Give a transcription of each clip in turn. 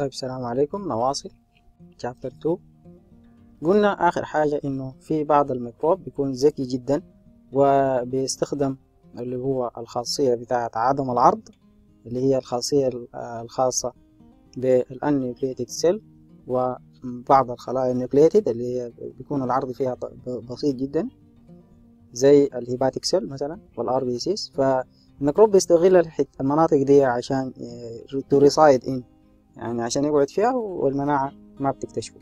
طيب السلام عليكم. نواصل. Chapter 2 قلنا آخر حاجة إنه في بعض الميكروب بيكون ذكي جدا وبيستخدم اللي هو الخاصية بتاعة عدم العرض اللي هي الخاصية الخاصة بال anucleated cell وبعض الخلايا ال nucleated اللي هي بيكون العرض فيها بسيط جدا زي ال hepatic cell مثلا وال RBCs فالميكروب بيستغل المناطق دي عشان to reside in يعني عشان يقعد فيها والمناعة ما بتكتشفه.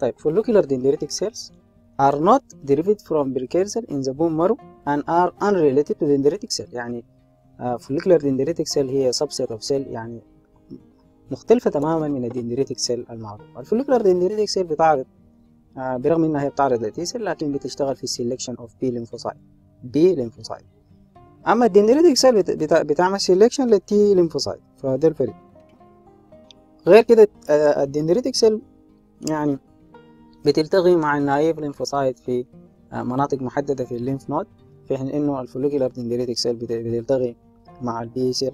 طيب follicular dendritic cells are not derived from precursor in the bone marrow and are unrelated to dendritic cell. يعني uh, follicular dendritic cell هي subset of cell يعني مختلفة تماما من ال dendritic cell المعروف ال follicular dendritic cell بتعرض آه برغم إنها هي بتعرض ل T cell لكن بتشتغل في ال selection of B lymphocyte B lymphocyte أما ال dendritic cell بتا بتعمل selection لل T lymphocyte فده الفرق. غير كده آه ال dendritic cell يعني بتلتقي مع ال naive lymphocyte في آه مناطق محددة في ال lymph node في حين إنه ال follicular dendritic cell بتلتقي مع ال B cell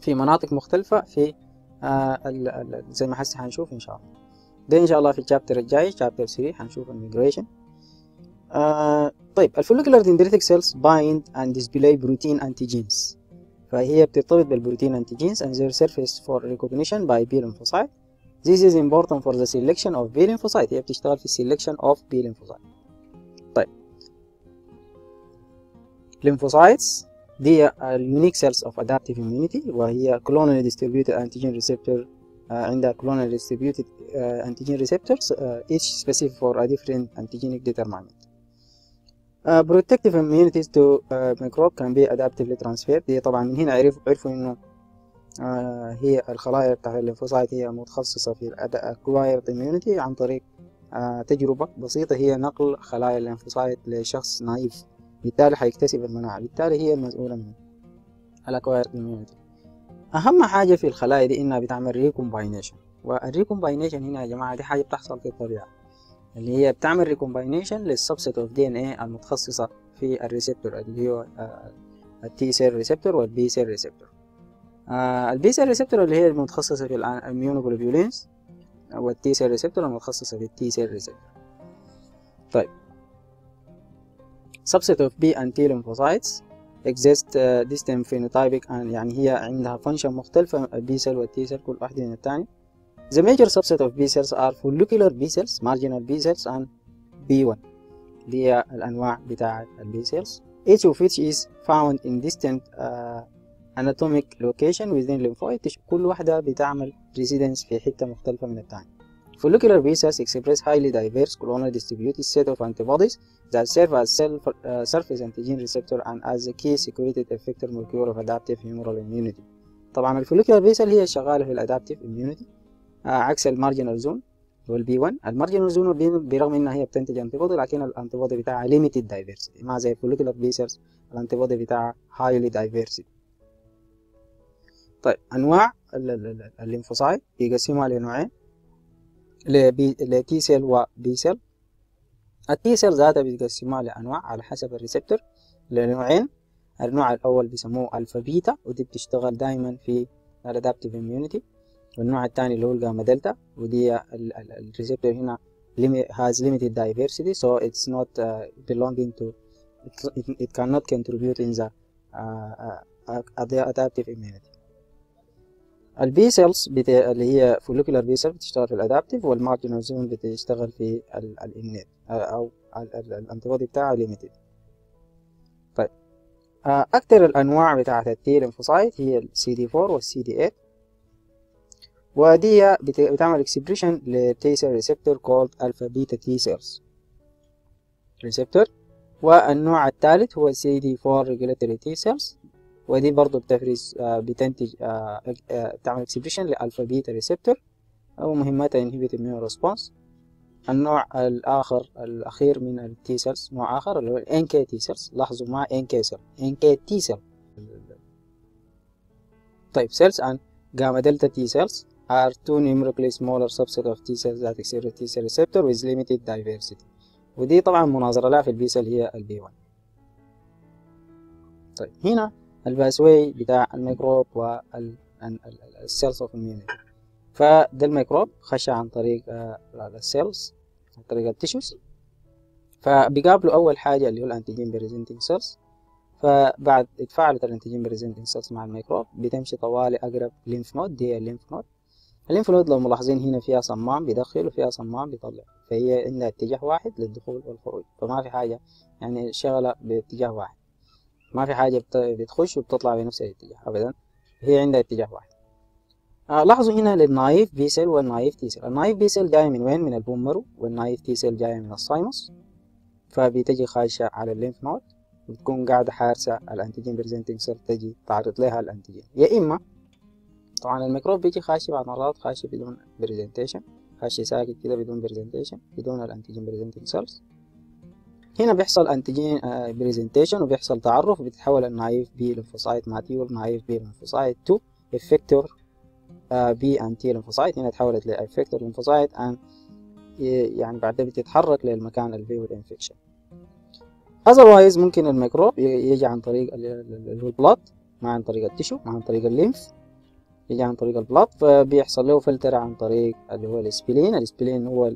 في مناطق مختلفة في آه زي ما هسه هنشوف إن شاء الله. ده إن شاء الله في ال chapter الجاي chapter 3 هنشوف ال migration آه طيب الفوليكولار دندريتك سيلز بايند and display بروتين antigens فهي بترتبط بالبروتين antigens and their surface for recognition by B lymphocyte This is important for the selection of B lymphocyte هي بتشتغل في selection of B lymphocyte طيب lymphocytes دي اليونيك سيلز اوف adaptive immunity وهي clonally distributed antigen receptor uh, عندها clonally distributed uh, antigen receptors uh, each specific for a different antigenic determinant. Uh, protective immunities to uh, microbe can be adaptively transferred. دي طبعا من هنا عرفوا عرفوا إنه uh, هي الخلايا بتاع ال lymphocyte هي متخصصة في acquired immunity عن طريق تجربة بسيطة. هي نقل خلايا ال lymphocyte لشخص naive بالتالي حيكتسب المناعة بالتالي هي المسؤولة من ال acquired immunity. أهم حاجة في الخلايا دي إنها بتعمل recombination وال recombination هنا يا جماعة دي حاجة بتحصل في الطبيعة. اللي هي بتعمل recombination لل subset of DNA المتخصصة في ال receptor اللي هو ال T cell receptor وال B cell receptor ال B cell receptor اللي هي المتخصصة في ال immunoglobulins وال T cell receptor المتخصصة في ال T cell receptor طيب. Subset of B and T lymphocytes exist uh, distinct phenotypic and يعني هي عندها function مختلفة B cell وال T cell كل واحدة من الثاني The major subset of B cells are follicular B cells, marginal B cells and B1 اللي هي الأنواع بتاعة B cells each of which is found in distant uh, anatomic location within lymphoid كل واحدة بتعمل residence في حتة مختلفة من الثانية Follicular B cells express highly diverse clonally distributed set of antibodies that serve as cell uh, surface antigen receptor and as a key secreted effector molecule of adaptive humoral immunity. طبعا ال follicular B cell هي شغالة في ال adaptive immunity آه عكس ال marginal zone وال B1 ال marginal zone برغم إنها هي بتنتج antibody لكن ال antibody بتاعها limited diversity. ما زي ال follicular B cells ال antibody بتاعها highly diversity. طيب أنواع ال lymphocyte بيقسموها لنوعين ل T cell و B cell ال T cell ذاتها بيتقسموها لأنواع على حسب ال receptor لنوعين النوع الأول بيسموه alpha beta ودي بتشتغل دايما في ال adaptive immunity. والنوع الثاني اللي هو ال gamma delta ودي ال receptor هنا has limited diversity so it's not uh, belonging to it, it cannot contribute in the uh, uh, adaptive immunity. ال B cells. اللي هي follicular B cell بتشتغل في ال adaptive وال marginal zone بتشتغل في ال innate أو ال antibody بتاعها limited طيب. أكتر الأنواع بتاعت ال T lymphocyte هي ال CD4 وال CD8 ودي بت... بتعمل expression ل T cell receptor called alpha beta T cells receptor والنوع الثالث هو CD4 regulatory T cells ودي برضو بتفرز بتنتج تعمل expression ل alpha beta receptor أو مهمتها inhibit immune response النوع الآخر الأخير من ال T cells نوع آخر اللي هو ال NKT cells لاحظوا مع NK cell NKT cell طيب cells and gamma delta T cells. Are two numerically smaller subset of T cells that exhibit T cell receptor with limited diversity. ودي طبعا مناظرة لها في ال B cell هي ال B1 طيب هنا ال pathway بتاع الميكروب وال cells of immunity. فده الميكروب خش عن طريق ال cells عن طريق ال tissues فبيقابلوا أول حاجة اللي هو ال antigen presenting cells فبعد اتفاعلت ال antigen presenting cells مع الميكروب بتمشي طوالي أقرب lymph node دي ال lymph node node لو ملاحظين هنا فيها صمام بيدخل وفيها صمام بيطلع فهي عندها اتجاه واحد للدخول والخروج فما في حاجة يعني شغلة باتجاه واحد. ما في حاجة بتخش وبتطلع بنفس الاتجاه أبدا. هي عندها اتجاه واحد. آه لاحظوا هنا لل naive B cell وال naive T cell. ال naive B cell جاية من وين؟ من ال bone marrow وال naive T cell جاية من ال thymus. فبتجي خايشة على ال lymph node وتكون قاعدة حارسة ال antigen presenting cell تجي تعرض لها ال antigen. يا إما طبعا الميكروب بيجي خاشي بعد مرات خاشي بدون presentation خاشي ساكت كده بدون presentation بدون ال antigen presenting cells هنا بيحصل antigen presentation وبيحصل تعرف وبتتحول ال naive B lymphocyte mature naive B lymphocyte to effector B and T lymphocyte هنا تحولت ل effector lymphocyte ان يعني بعدها بتتحرك للمكان اللي فيه ال infection otherwise ممكن الميكروب يجي عن طريق ال blood ما عن طريق ال tissue ما عن طريق ال lymph. يجي عن طريق ال blood فبيحصل له فلتر عن طريق اللي هو ال spleen ال spleen هو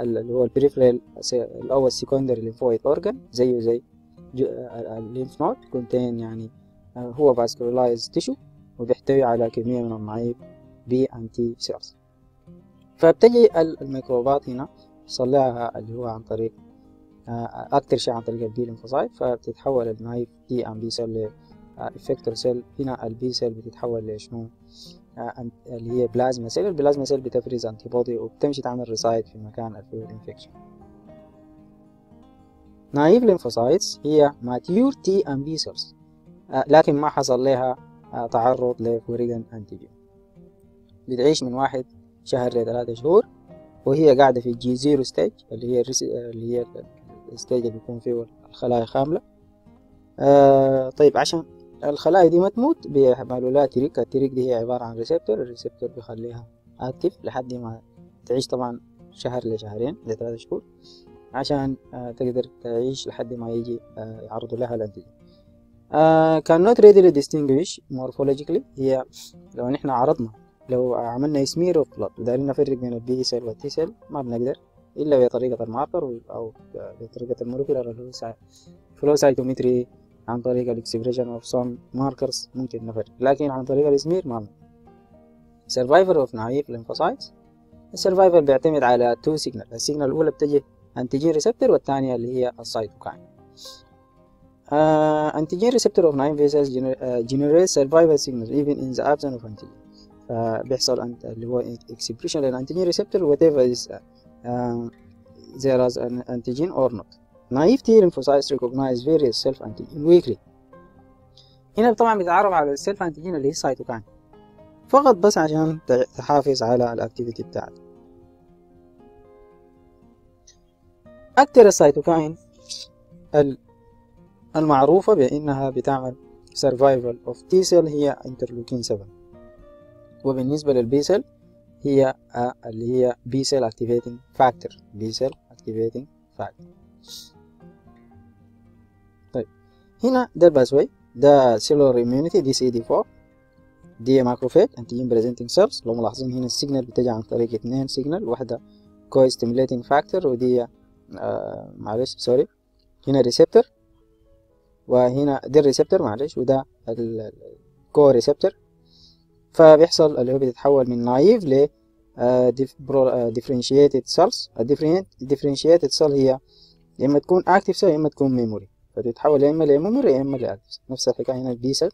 اللي هو ال peripheral أو ال secondary lymphoid organ زيه زي ال lymph node contain يعني هو vascularized tissue وبيحتوي على كمية من ال naive B and T cells فبتجي الميكروبات هنا يحصل لها اللي هو عن طريق أكتر شيء عن طريق ال B lymphocyte فبتتحول ال naive T and B cell effector cell هنا ال B cell بتتحول لشنو اللي هي plasma cell ال plasma cell بتفرز antibody وبتمشي تعمل reside في المكان اللي فيه ال infection naive lymphocytes هي mature T and B cells لكن ما حصل لها تعرض ل foreign antigen بتعيش من واحد شهر لثلاثة شهور وهي قاعدة في ال G zero stage اللي هي اللي هي ال stage اللي بيكون فيه الخلايا خاملة. آه طيب عشان الخلايا دي ما تموت بيعملوا لها trick. ال trick دي هي عبارة عن receptor ال receptor بيخليها active لحد ما تعيش طبعا شهر لشهرين لثلاثة شهور عشان آه تقدر تعيش لحد ما يجي آه يعرضوا لها ال antigen. uh, cannot readily distinguish morphologically. هي لو نحن عرضنا لو عملنا smear of blood ودارين نفرق بين ال B cell وال T cell ما بنقدر إلا بطريقة ال marker أو بطريقة ال molecular اللي هو flow cytometry عن طريق ال expression of some markers ممكن نفرق. لكن عن طريق السمير ما survival of naive lymphocytes. ال survival بيعتمد على two signal ال signal الأولى بتجي antigen receptor والثانية اللي هي ال cytokine Uh, antigen receptor of naive cells gener uh, generates survival signals even in the absence. فبيحصل أنت اللي هو receptor whatever is uh, uh, there is an antigen or not. Naive T lymphocytes recognize various self antigen weakly. هنا طبعا بيتعرف على ال self antigen اللي هي ال cytokine فقط بس عشان تحافظ على ال activity بتاعتك أكتر ال cytokine المعروفة بأنها بتعمل survival of T cell هي interleukin 7 وبالنسبة لل B cell هي اللي هي cell activating factor. B cell activating factor. طيب هنا ده ال pathway ده cellular immunity دي CD4 دي macrophage antigen presenting cells. لو ملاحظين هنا ال signal بتجي عن طريق اتنين signal واحدة co stimulating factor ودي آه معلش sorry هنا receptor وهنا ده ال receptor معلش وده ال co receptor فبيحصل اللي هو بيتحول من naive ل differentiated cells. differentiated cell هي يا إما تكون active cell يا إما تكون memory فتتحول يا إما ل memory يا إما ل active نفس الحكاية هنا ال B cell.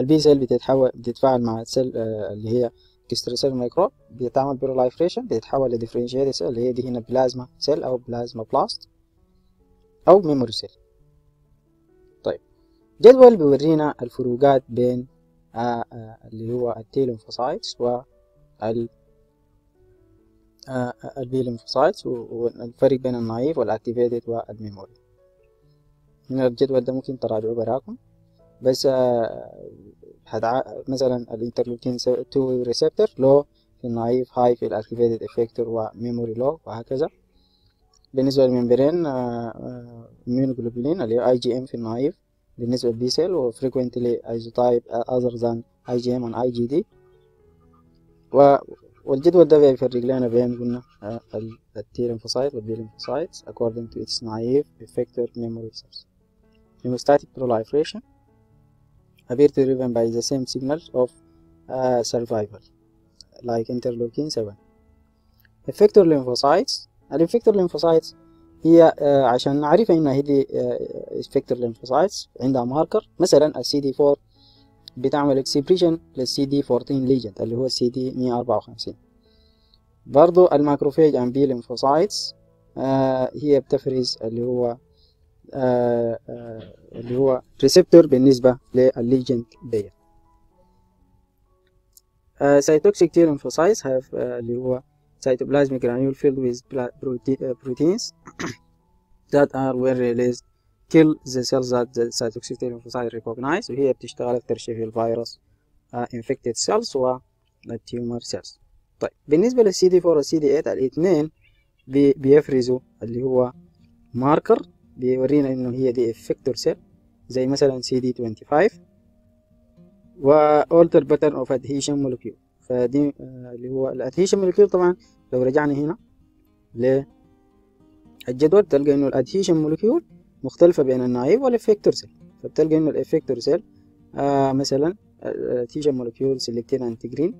ال B cell بتتحول بتتفاعل مع ال cell اللي هي كسترسيل ميكروب بتعمل proliferation بتتحول ل differentiated cell اللي هي دي هنا plasma cell أو plasmablast أو memory cell. طيب جدول بيورينا الفروقات بين آآ آآ اللي هو ال T lymphocytes و ال ال B lymphocytes والفرق بين ال naive وال activated وال memory. هنا الجدول ده ممكن تراجعوا براكم. بس هدع... مثلا ال interleukin 2 receptor low في ال naive high في ال activated effector و memory low وهكذا. بالنسبة للممبرين immunoglobulin اللي هي اي جي ام في النايف بالنسبة للبي سيل و frequently isotype other than IgM and IgD و والجدول ده بيفرق لنا بين قلنا التي lymphocyte والبي lymphocytes according to its naive effector memory cells. Hemostatic proliferation appear to be driven by the same signals of uh, survival like interleukin 7. Effector lymphocytes ال effector lymphocytes هي آه عشان نعرفها انها هذه effector lymphocytes عندها marker مثلا السي دي 4 بتعمل expression لل CD 40 ligand اللي هو السي دي 154 برضو ال macrophage and B lymphocytes آه هي بتفرز اللي هو آه آه اللي هو receptor بالنسبة للل ligand ديت uh, lymphocytes have uh, اللي هو cytoplasmic granule filled with prote uh, proteins that are when released kill the cells that the cytotoxic lymphocyte recognize وهي بتشتغل أكتر شيء في الفيروس uh, infected cells والتيومر cells طيب بالنسبة للسي دي 4 والسي دي 8 الاثنين بي بيفرزوا اللي هو ماركر بيورينا إنه هي دي effector cell زي مثلا سي دي 25 و altered pattern of adhesion molecule. فدي اللي هو ال adhesion molecule طبعا لو رجعنا هنا للجدول تلقى إنه ال adhesion molecule مختلفة بين ال naive وال effector cell فبتلقى إنه ال effector cell آه مثلا ال adhesion molecule selectin integrin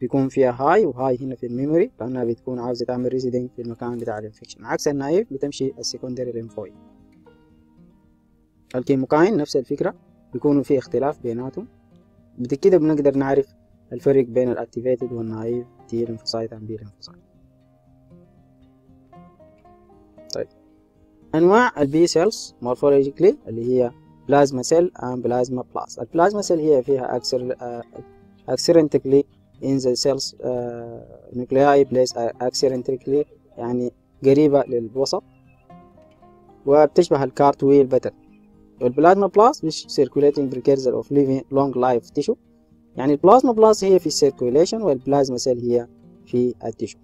بيكون فيها high و high هنا في ال memory لأنها بتكون عاوزة تعمل residing في المكان بتاع ال infection عكس ال naive بتمشي ال secondary lymphoid ال chemokine نفس الفكرة بيكونوا في اختلاف بيناتهم. بكده بنقدر نعرف الفرق بين ال activated وال naive T lymphocyte and B lymphocyte طيب. أنواع ال B cells morphologically اللي هي plasma cell and plasmablast ال plasma cell هي فيها أكثر eccentrically the cells uh, nuclei placed eccentrically يعني قريبة للوسط. وبتشبه ال cartwheel pattern وال plasmablast مش circulating precursor of living long-lived tissue. يعني ال plasmablast هي في ال circulation وال plasma cell هي في ال tissue